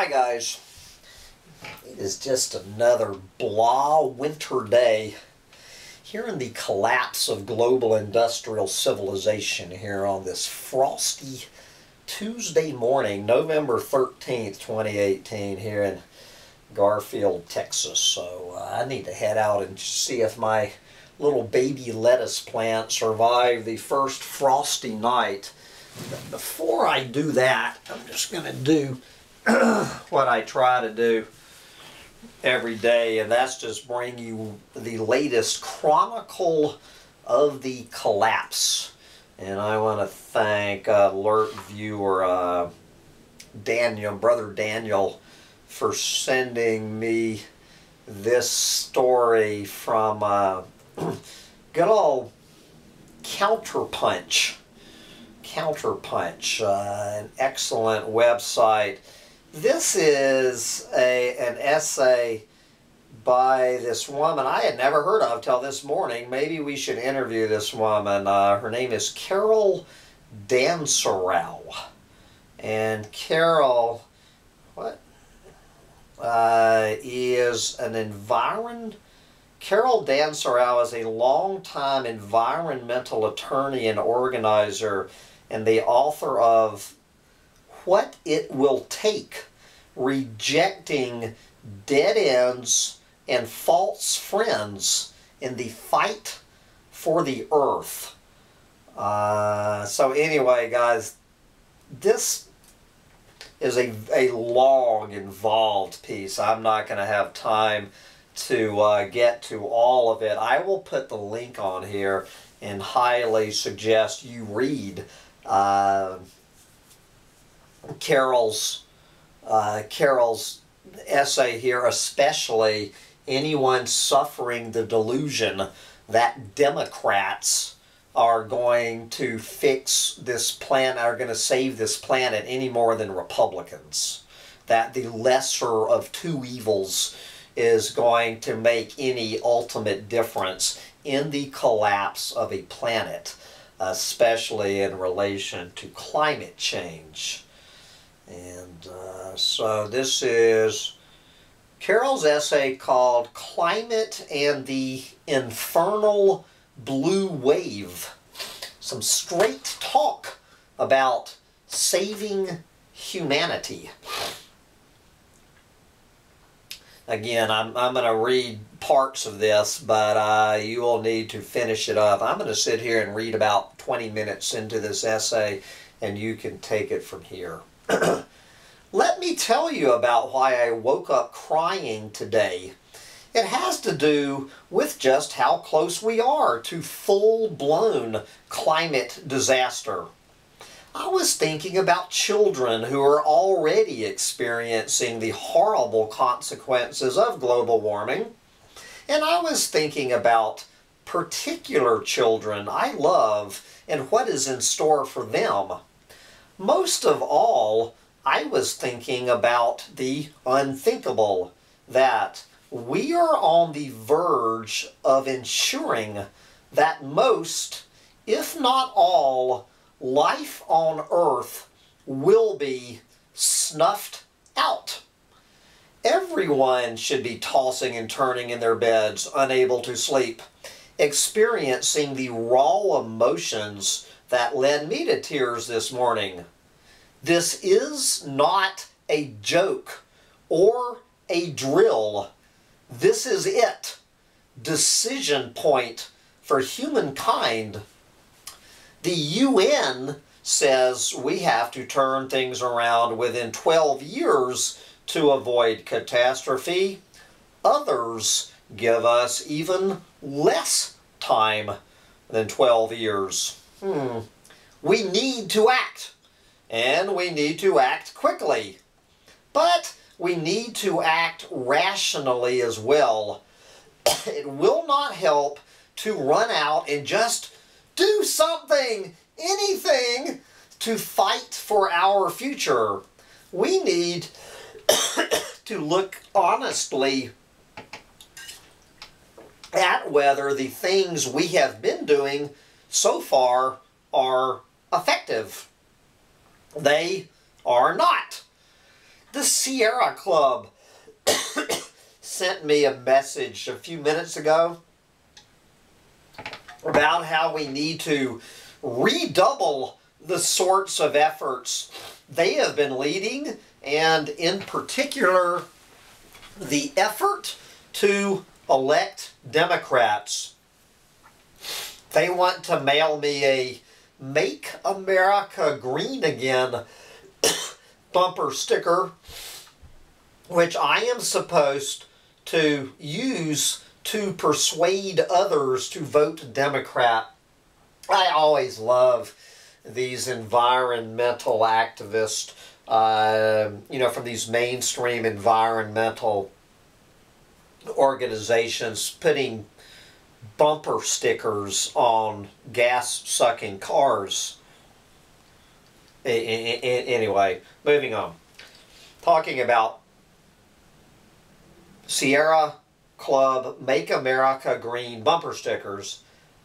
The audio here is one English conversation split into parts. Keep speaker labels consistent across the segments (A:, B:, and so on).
A: Hi guys. It is just another blah winter day here in the collapse of global industrial civilization here on this frosty Tuesday morning, November 13th, 2018 here in Garfield, Texas. So uh, I need to head out and see if my little baby lettuce plant survived the first frosty night. But before I do that, I'm just going to do what I try to do every day, and that's just bring you the latest chronicle of the collapse. And I want to thank uh, alert viewer uh, Daniel, brother Daniel, for sending me this story from uh, good old Counterpunch. Counterpunch, uh, an excellent website this is a an essay by this woman I had never heard of till this morning. Maybe we should interview this woman. Uh, her name is Carol Dansereau. And Carol, what, uh, is an environ. Carol Dansereau is a longtime environmental attorney and organizer and the author of what it will take rejecting dead ends and false friends in the fight for the earth. Uh, so anyway, guys, this is a, a long, involved piece. I'm not going to have time to uh, get to all of it. I will put the link on here and highly suggest you read uh, Carol's uh, Carol's essay here, especially anyone suffering the delusion that Democrats are going to fix this planet, are going to save this planet any more than Republicans. That the lesser of two evils is going to make any ultimate difference in the collapse of a planet, especially in relation to climate change. And uh, so this is Carol's essay called Climate and the Infernal Blue Wave. Some straight talk about saving humanity. Again, I'm, I'm going to read parts of this, but uh, you will need to finish it up. I'm going to sit here and read about 20 minutes into this essay, and you can take it from here. Let me tell you about why I woke up crying today. It has to do with just how close we are to full-blown climate disaster. I was thinking about children who are already experiencing the horrible consequences of global warming. And I was thinking about particular children I love and what is in store for them. Most of all, I was thinking about the unthinkable, that we are on the verge of ensuring that most, if not all, life on Earth will be snuffed out. Everyone should be tossing and turning in their beds, unable to sleep, experiencing the raw emotions that led me to tears this morning. This is not a joke or a drill. This is it. Decision point for humankind. The UN says we have to turn things around within 12 years to avoid catastrophe. Others give us even less time than 12 years. Hmm. We need to act, and we need to act quickly. But we need to act rationally as well. it will not help to run out and just do something, anything, to fight for our future. We need to look honestly at whether the things we have been doing so far are effective. They are not. The Sierra Club sent me a message a few minutes ago about how we need to redouble the sorts of efforts they have been leading, and in particular, the effort to elect Democrats. They want to mail me a Make America Green Again bumper sticker, which I am supposed to use to persuade others to vote Democrat. I always love these environmental activists, uh, you know, from these mainstream environmental organizations putting bumper stickers on gas sucking cars. Anyway, moving on. Talking about Sierra Club Make America Green bumper stickers.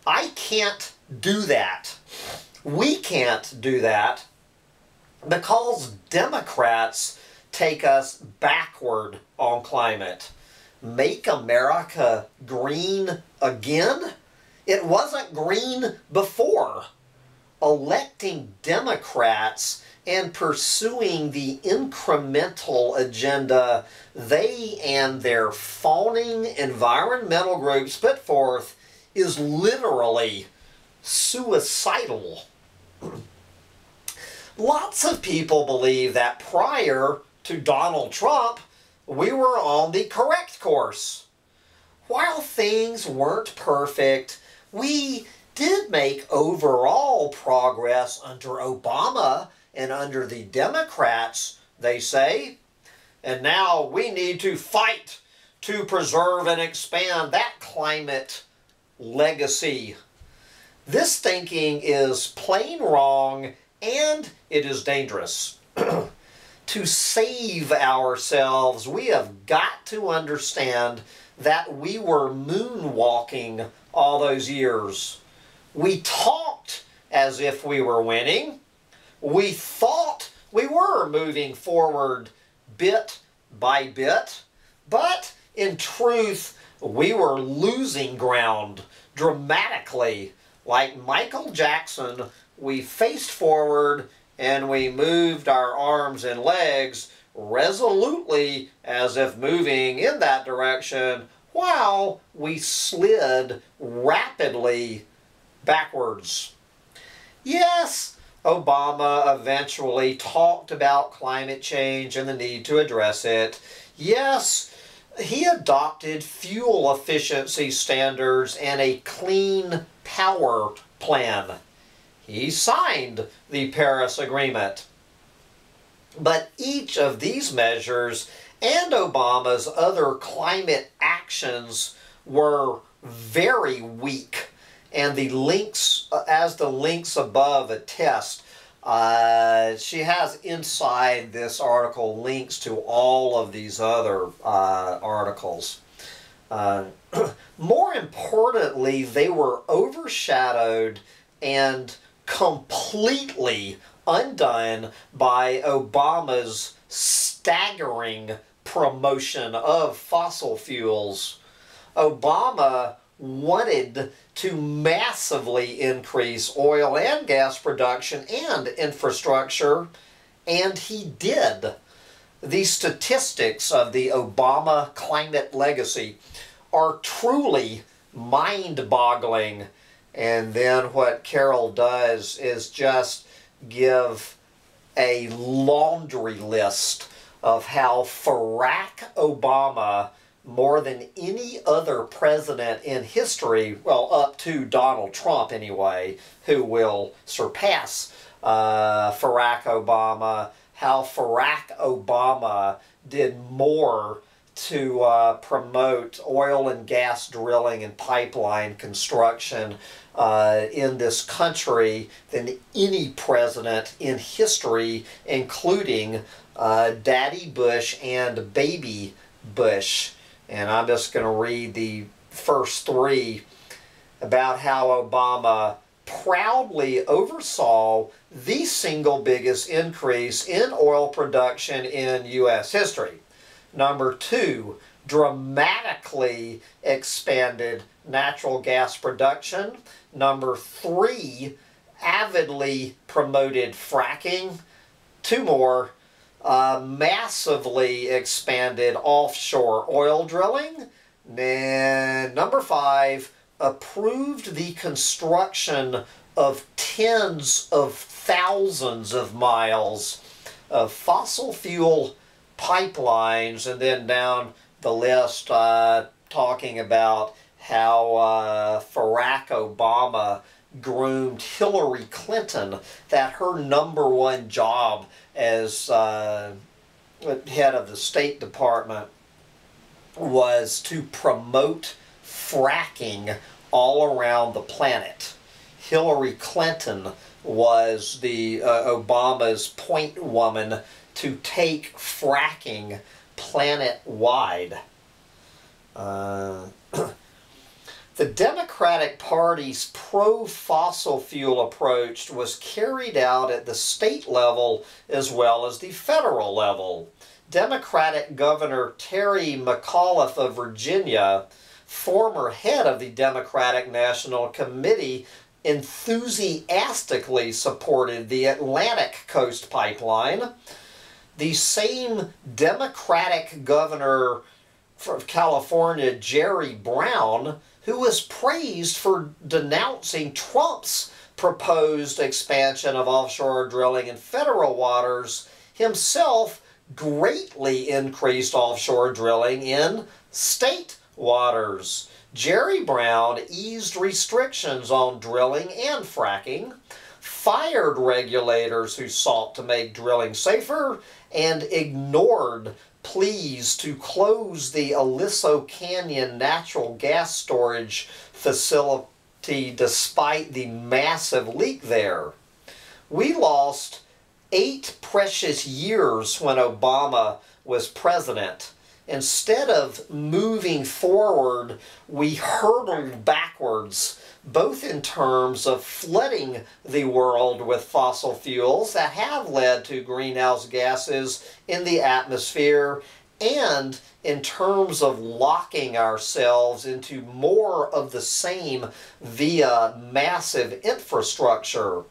A: I can't do that. We can't do that because Democrats take us backward on climate. Make America green again? It wasn't green before. Electing Democrats and pursuing the incremental agenda they and their fawning environmental groups put forth is literally suicidal. Lots of people believe that prior to Donald Trump, we were on the correct course. While things weren't perfect, we did make overall progress under Obama and under the Democrats, they say. And now we need to fight to preserve and expand that climate legacy. This thinking is plain wrong and it is dangerous. to save ourselves, we have got to understand that we were moonwalking all those years. We talked as if we were winning. We thought we were moving forward bit by bit, but in truth, we were losing ground dramatically. Like Michael Jackson, we faced forward and we moved our arms and legs resolutely as if moving in that direction while we slid rapidly backwards. Yes, Obama eventually talked about climate change and the need to address it. Yes, he adopted fuel efficiency standards and a clean power plan. He signed the Paris Agreement. But each of these measures and Obama's other climate actions were very weak. And the links, uh, as the links above attest, uh, she has inside this article links to all of these other uh, articles. Uh, more importantly, they were overshadowed and completely undone by Obama's staggering promotion of fossil fuels. Obama wanted to massively increase oil and gas production and infrastructure, and he did. The statistics of the Obama climate legacy are truly mind-boggling. And then what Carol does is just give a laundry list of how Barack Obama, more than any other president in history, well, up to Donald Trump anyway, who will surpass uh, Barack Obama, how Barack Obama did more to uh, promote oil and gas drilling and pipeline construction uh, in this country than any president in history, including uh, Daddy Bush and Baby Bush. And I'm just going to read the first three about how Obama proudly oversaw the single biggest increase in oil production in U.S. history. Number two, dramatically expanded natural gas production. Number three, avidly promoted fracking. Two more, uh, massively expanded offshore oil drilling. And number five, approved the construction of tens of thousands of miles of fossil fuel pipelines, and then down the list uh, talking about how uh, Barack Obama groomed Hillary Clinton, that her number one job as uh, head of the State Department was to promote fracking all around the planet. Hillary Clinton was the uh, Obama's point woman to take fracking planet wide. Uh, the Democratic Party's pro fossil fuel approach was carried out at the state level as well as the federal level. Democratic Governor Terry McAuliffe of Virginia former head of the Democratic National Committee, enthusiastically supported the Atlantic Coast Pipeline. The same Democratic governor of California, Jerry Brown, who was praised for denouncing Trump's proposed expansion of offshore drilling in federal waters, himself greatly increased offshore drilling in state waters. Jerry Brown eased restrictions on drilling and fracking, fired regulators who sought to make drilling safer, and ignored pleas to close the Aliso Canyon natural gas storage facility despite the massive leak there. We lost eight precious years when Obama was president instead of moving forward, we hurtled backwards, both in terms of flooding the world with fossil fuels that have led to greenhouse gases in the atmosphere and in terms of locking ourselves into more of the same via massive infrastructure.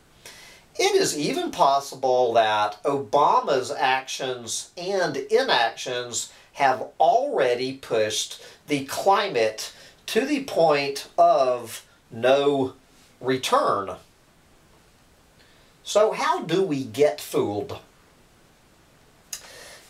A: It is even possible that Obama's actions and inactions have already pushed the climate to the point of no return. So how do we get fooled?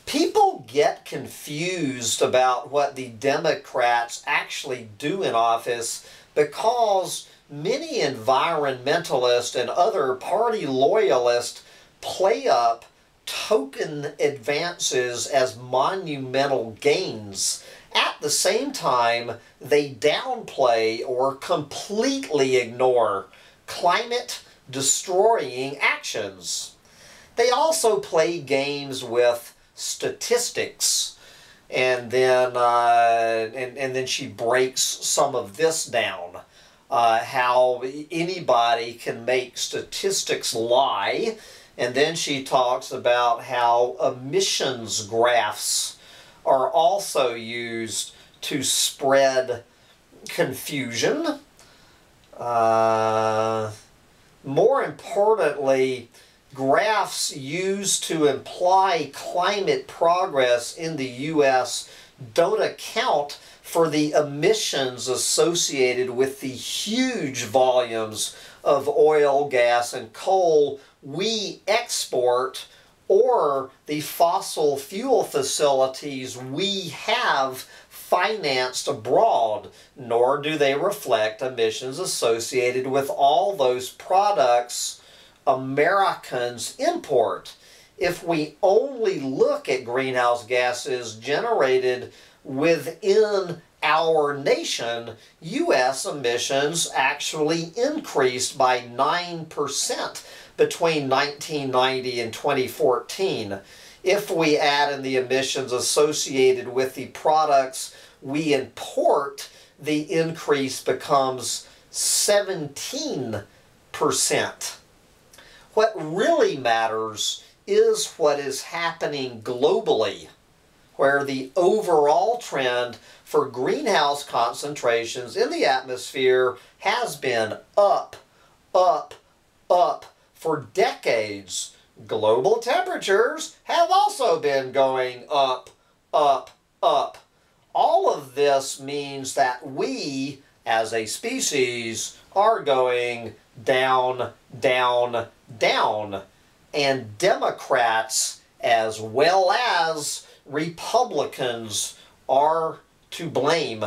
A: People get confused about what the Democrats actually do in office because many environmentalists and other party loyalists play up token advances as monumental gains. At the same time, they downplay or completely ignore climate destroying actions. They also play games with statistics and then uh, and, and then she breaks some of this down. Uh, how anybody can make statistics lie and then she talks about how emissions graphs are also used to spread confusion. Uh, more importantly, graphs used to imply climate progress in the U.S. don't account for the emissions associated with the huge volumes of oil, gas, and coal we export or the fossil fuel facilities we have financed abroad, nor do they reflect emissions associated with all those products Americans import. If we only look at greenhouse gases generated within our nation, U.S. emissions actually increased by 9% between 1990 and 2014. If we add in the emissions associated with the products we import, the increase becomes 17%. What really matters is what is happening globally, where the overall trend for greenhouse concentrations in the atmosphere has been up, up, up for decades. Global temperatures have also been going up, up, up. All of this means that we, as a species, are going down, down, down. And Democrats, as well as Republicans, are to blame.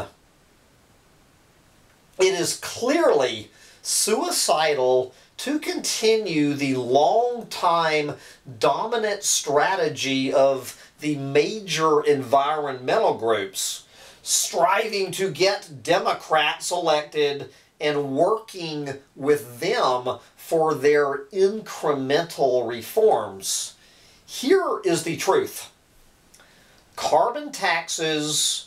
A: It is clearly suicidal to continue the long time dominant strategy of the major environmental groups, striving to get Democrats elected and working with them for their incremental reforms. Here is the truth. Carbon taxes,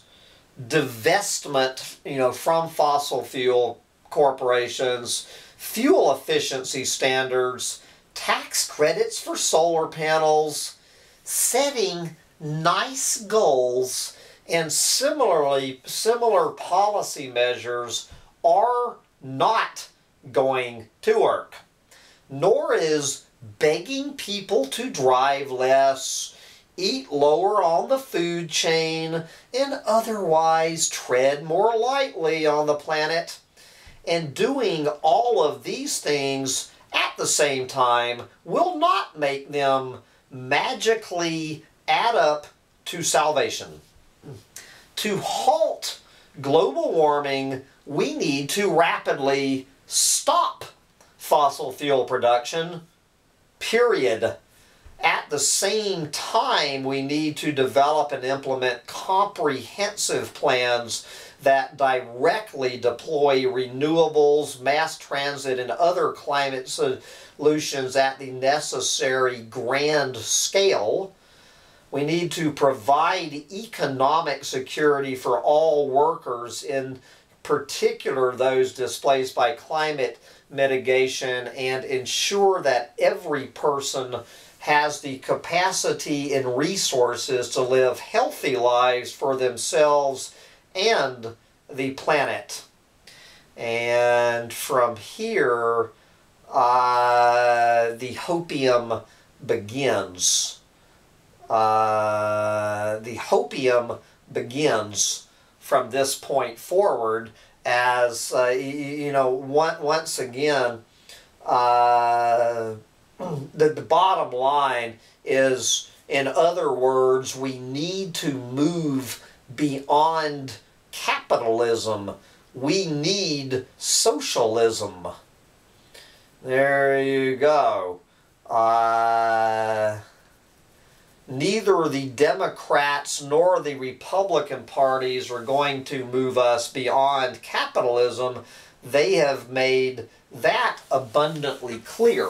A: divestment, you know, from fossil fuel corporations, fuel efficiency standards, tax credits for solar panels, setting nice goals, and similarly similar policy measures are not going to work. Nor is begging people to drive less, eat lower on the food chain, and otherwise tread more lightly on the planet and doing all of these things at the same time will not make them magically add up to salvation. To halt global warming, we need to rapidly stop fossil fuel production, period. At the same time, we need to develop and implement comprehensive plans that directly deploy renewables, mass transit, and other climate solutions at the necessary grand scale. We need to provide economic security for all workers, in particular those displaced by climate mitigation, and ensure that every person has the capacity and resources to live healthy lives for themselves and the planet. And from here, uh, the hopium begins. Uh, the hopium begins from this point forward as, uh, you know, once again, uh, the, the bottom line is, in other words, we need to move beyond capitalism. We need socialism. There you go. Uh, neither the Democrats nor the Republican parties are going to move us beyond capitalism. They have made that abundantly clear.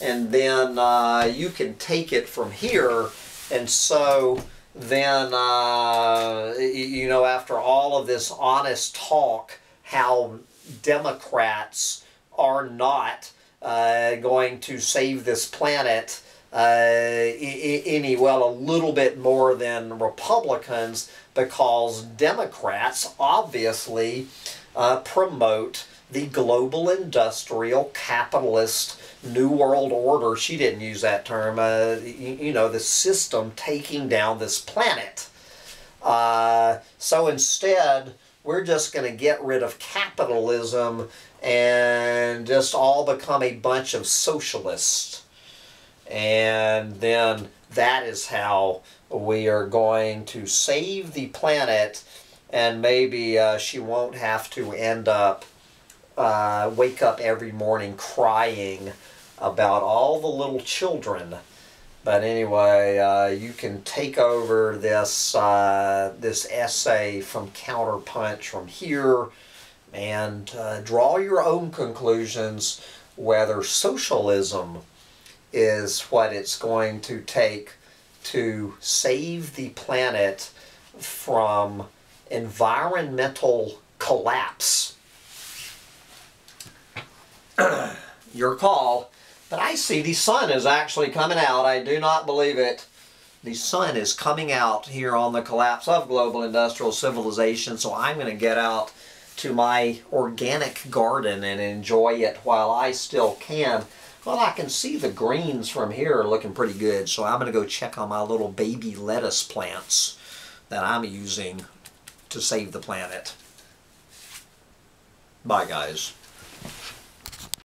A: And then uh, you can take it from here. And so then, uh, you know, after all of this honest talk, how Democrats are not uh, going to save this planet uh, any, well, a little bit more than Republicans because Democrats obviously uh, promote the global industrial capitalist New World Order, she didn't use that term, uh, you, you, know, the system taking down this planet. Uh, so instead, we're just going to get rid of capitalism and just all become a bunch of socialists. And then that is how we are going to save the planet and maybe uh, she won't have to end up uh, wake up every morning crying about all the little children. But anyway, uh, you can take over this uh, this essay from Counterpunch from here and uh, draw your own conclusions whether socialism is what it's going to take to save the planet from environmental collapse. your call. But I see the sun is actually coming out. I do not believe it. The sun is coming out here on the collapse of global industrial civilization. So I'm going to get out to my organic garden and enjoy it while I still can. Well, I can see the greens from here looking pretty good. So I'm going to go check on my little baby lettuce plants that I'm using to save the planet. Bye, guys.